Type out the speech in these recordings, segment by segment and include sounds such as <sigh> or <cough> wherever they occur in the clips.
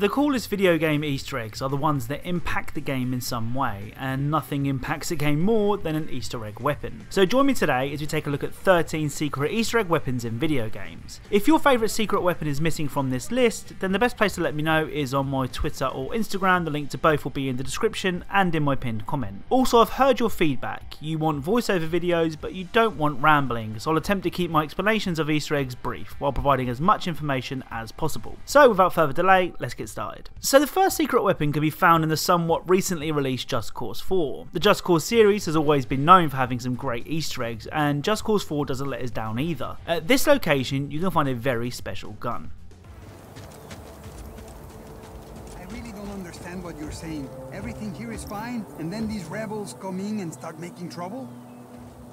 The coolest video game easter eggs are the ones that impact the game in some way, and nothing impacts a game more than an easter egg weapon. So join me today as we take a look at 13 secret easter egg weapons in video games. If your favourite secret weapon is missing from this list, then the best place to let me know is on my Twitter or Instagram, the link to both will be in the description and in my pinned comment. Also I've heard your feedback, you want voiceover videos but you don't want rambling, so I'll attempt to keep my explanations of easter eggs brief, while providing as much information as possible. So without further delay, let's get started. So the first secret weapon can be found in the somewhat recently released Just Cause 4. The Just Cause series has always been known for having some great easter eggs and Just Cause 4 doesn't let us down either. At this location you can find a very special gun. I really don't understand what you're saying. Everything here is fine, and then these rebels come in and start making trouble?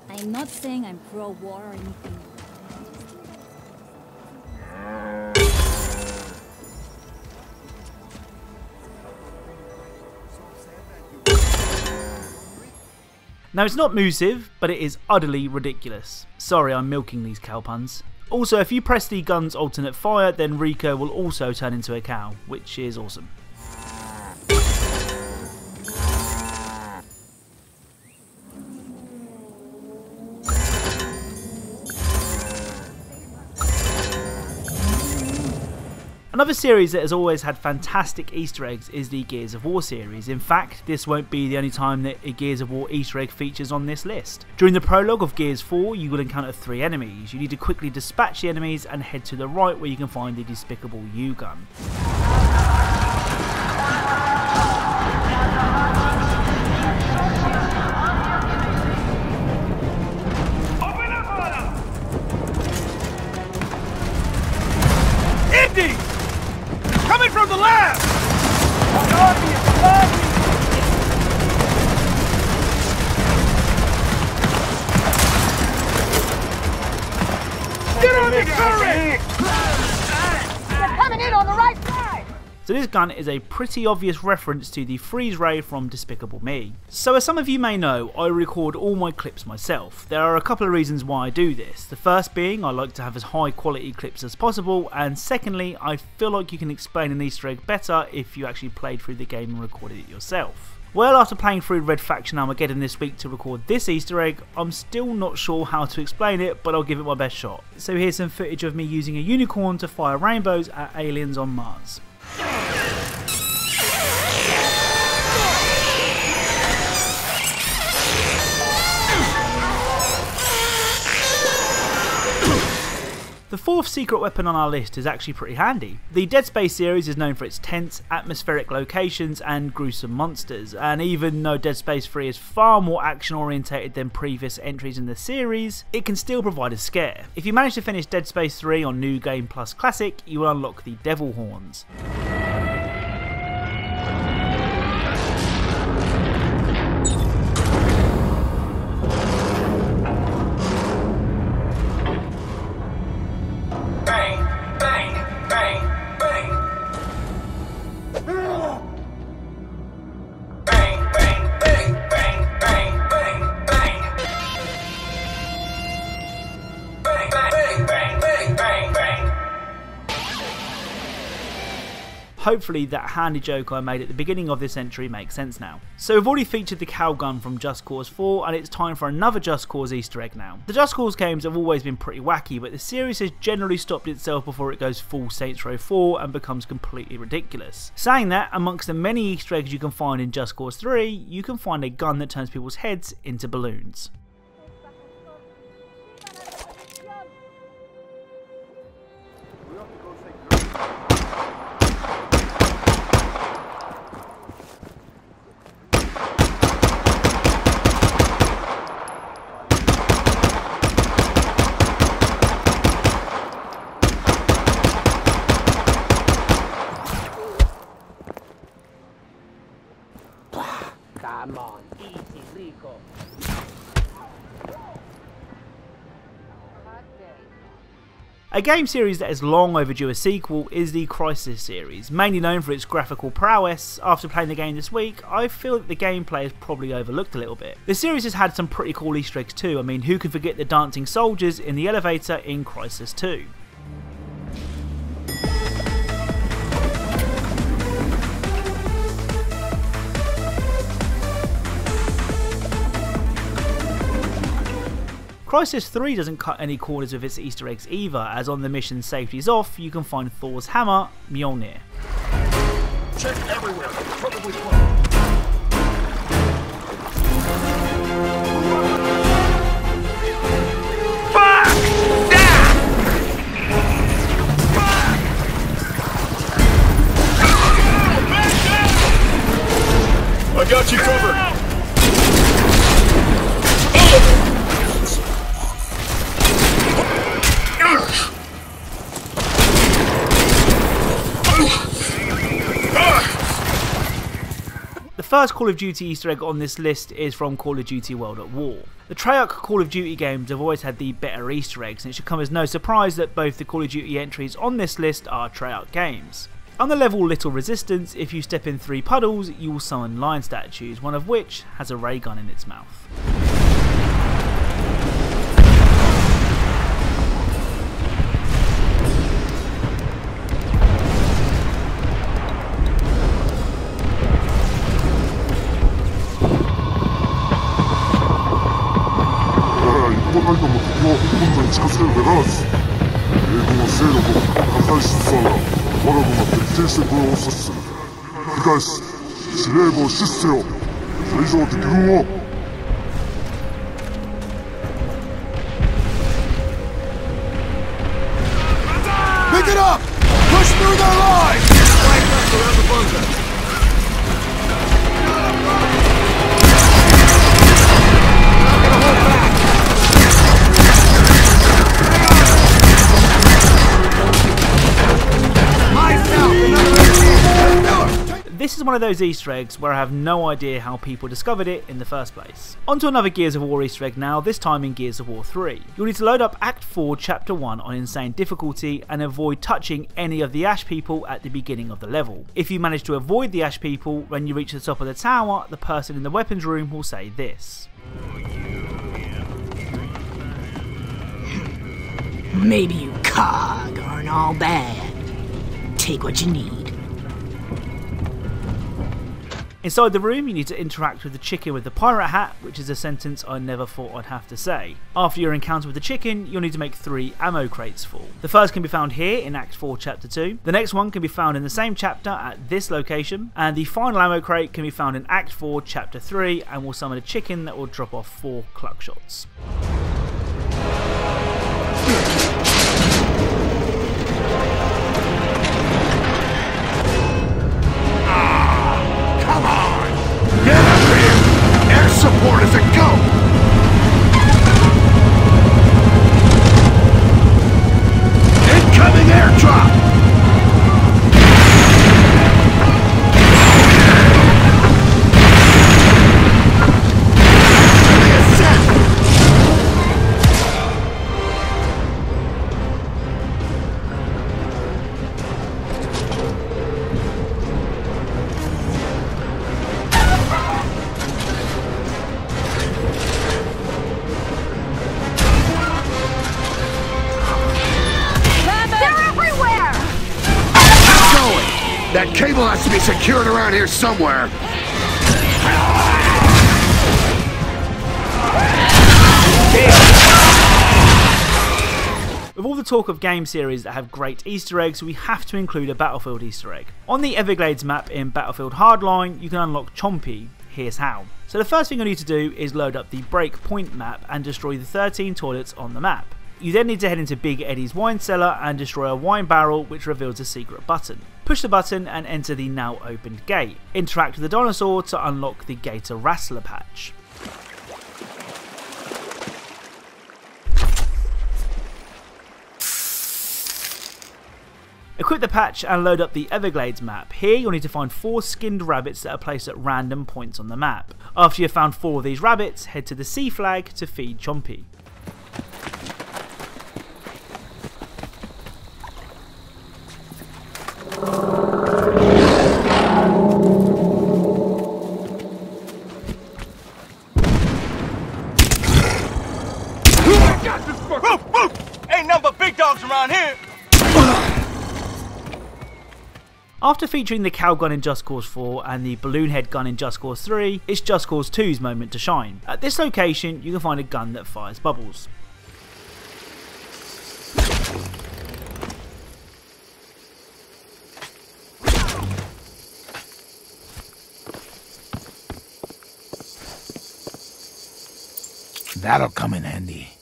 I'm not saying I'm pro-war or anything. Now it's not musive, but it is utterly ridiculous. Sorry I'm milking these cow puns. Also, if you press the gun's alternate fire, then Rico will also turn into a cow, which is awesome. Another series that has always had fantastic Easter eggs is the Gears of War series. In fact, this won't be the only time that a Gears of War Easter egg features on this list. During the prologue of Gears 4, you will encounter three enemies. You need to quickly dispatch the enemies and head to the right where you can find the Despicable U gun. The left! Get on the turret! They're coming in on the right side! So this gun is a pretty obvious reference to the freeze ray from Despicable Me. So as some of you may know, I record all my clips myself. There are a couple of reasons why I do this. The first being I like to have as high quality clips as possible and secondly I feel like you can explain an easter egg better if you actually played through the game and recorded it yourself. Well, after playing through Red Faction Armageddon this week to record this Easter egg, I'm still not sure how to explain it, but I'll give it my best shot. So here's some footage of me using a unicorn to fire rainbows at aliens on Mars. Oh! The fourth secret weapon on our list is actually pretty handy. The Dead Space series is known for its tense, atmospheric locations and gruesome monsters, and even though Dead Space 3 is far more action orientated than previous entries in the series, it can still provide a scare. If you manage to finish Dead Space 3 on New Game Plus Classic, you will unlock the Devil Horns. Hopefully that handy joke I made at the beginning of this entry makes sense now. So we've already featured the cow gun from Just Cause 4 and it's time for another Just Cause easter egg now. The Just Cause games have always been pretty wacky but the series has generally stopped itself before it goes full Saints Row 4 and becomes completely ridiculous. Saying that, amongst the many easter eggs you can find in Just Cause 3, you can find a gun that turns people's heads into balloons. Come on, easy. A game series that is long overdue a sequel is the Crysis series, mainly known for its graphical prowess. After playing the game this week, I feel that the gameplay is probably overlooked a little bit. The series has had some pretty cool easter eggs too, I mean who can forget the dancing soldiers in the elevator in Crysis 2? Crysis 3 doesn't cut any corners with its Easter eggs either, as on the mission Safety's Off, you can find Thor's hammer, Mjolnir. Check everywhere. Probably. First Call of Duty Easter egg on this list is from Call of Duty World at War. The Treyarch Call of Duty games have always had the better Easter eggs, and it should come as no surprise that both the Call of Duty entries on this list are Treyarch games. On the level Little Resistance, if you step in three puddles, you will summon lion statues, one of which has a ray gun in its mouth. us. They're a shistel. The reason what they grew up. Pick it up! Push through their lines! This is one of those Easter eggs where I have no idea how people discovered it in the first place. On to another Gears of War Easter egg now, this time in Gears of War 3. You'll need to load up Act 4 Chapter 1 on Insane difficulty and avoid touching any of the Ash people at the beginning of the level. If you manage to avoid the Ash people, when you reach the top of the tower, the person in the weapons room will say this. Maybe you cog aren't all bad. Take what you need. Inside the room, you need to interact with the chicken with the pirate hat, which is a sentence I never thought I'd have to say. After your encounter with the chicken, you'll need to make three ammo crates full. The first can be found here in Act 4, Chapter 2. The next one can be found in the same chapter at this location. And the final ammo crate can be found in Act 4, Chapter 3, and will summon a chicken that will drop off four cluck shots. That cable has to be secured around here somewhere. With all the talk of game series that have great Easter eggs, we have to include a Battlefield Easter egg. On the Everglades map in Battlefield Hardline, you can unlock Chompy. Here's how. So the first thing you need to do is load up the Breakpoint map and destroy the 13 toilets on the map. You then need to head into Big Eddie's wine cellar and destroy a wine barrel which reveals a secret button. Push the button and enter the now opened gate. Interact with the dinosaur to unlock the Gator Wrestler patch. Equip the patch and load up the Everglades map. Here you'll need to find 4 skinned rabbits that are placed at random points on the map. After you've found 4 of these rabbits, head to the sea flag to feed Chompy. Got this fucker! Move, move! Ain't big dogs around here! After featuring the cow gun in Just Cause 4 and the balloon head gun in Just Cause 3, it's Just Cause 2's moment to shine. At this location, you can find a gun that fires bubbles. That'll come in handy.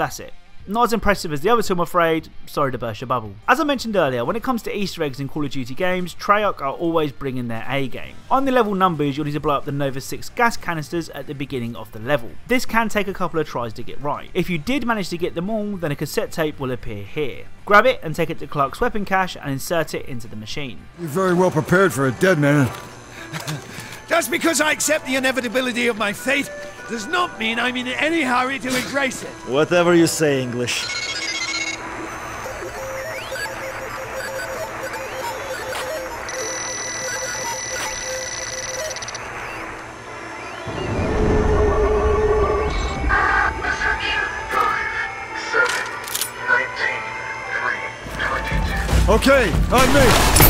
That's it. Not as impressive as the other two, I'm afraid. Sorry to burst your bubble. As I mentioned earlier, when it comes to Easter eggs in Call of Duty games, Treyarch are always bringing their A game. On the level numbers, you'll need to blow up the Nova 6 gas canisters at the beginning of the level. This can take a couple of tries to get right. If you did manage to get them all, then a cassette tape will appear here. Grab it and take it to Clarke's weapon cache and insert it into the machine. You're very well prepared for a dead man. <laughs> Just because I accept the inevitability of my fate does not mean I'm in any hurry to embrace it. Whatever you say, English. Okay, on me.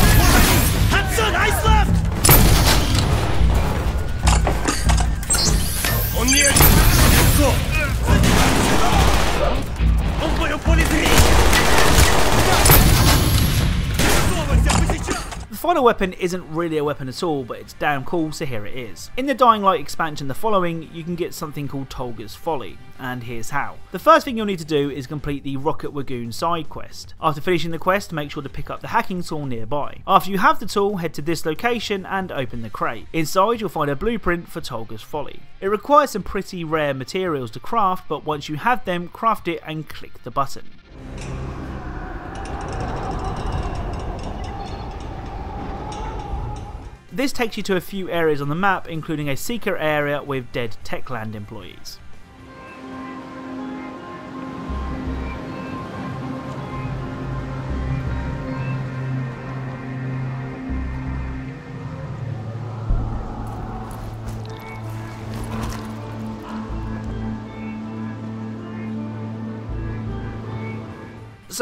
Final weapon isn't really a weapon at all, but it's damn cool, so here it is. In the Dying Light expansion The Following, you can get something called Tolga's Folly, and here's how. The first thing you'll need to do is complete the Rocket Wagon side quest. After finishing the quest, make sure to pick up the hacking tool nearby. After you have the tool, head to this location and open the crate. Inside, you'll find a blueprint for Tolga's Folly. It requires some pretty rare materials to craft, but once you have them, craft it and click the button. This takes you to a few areas on the map, including a secret area with dead Techland employees.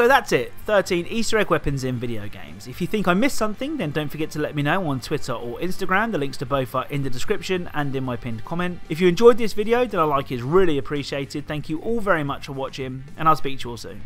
So that's it 13 Easter egg weapons in video games. If you think I missed something, then don't forget to let me know on Twitter or Instagram. The links to both are in the description and in my pinned comment. If you enjoyed this video, then a like is really appreciated. Thank you all very much for watching, and I'll speak to you all soon.